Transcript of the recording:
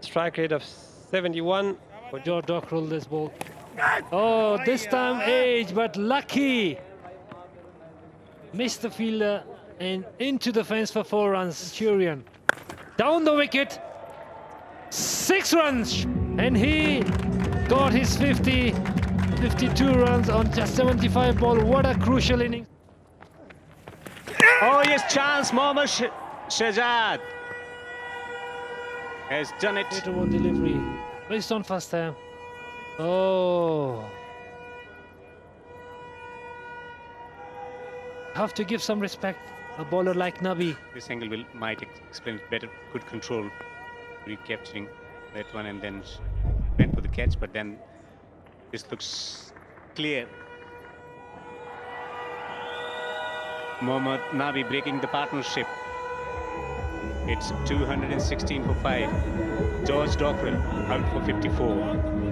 strike rate of 71. For George Dockrell, this ball. Oh, this time age, but lucky. Missed the fielder and into the fence for four runs. Churian down the wicket. Six runs. And he got his 50, 52 runs on just 75 ball. What a crucial inning. Oh yes, chance. Mohammad Sh Shahzad has done it. Later one delivery. Based on time. Oh. Have to give some respect. A bowler like Nabi. This angle will might explain it better. Good control, recapturing that one, and then went for the catch. But then this looks clear. Mohammad Nabi breaking the partnership. It's 216 for 5. George Dockrell out for 54.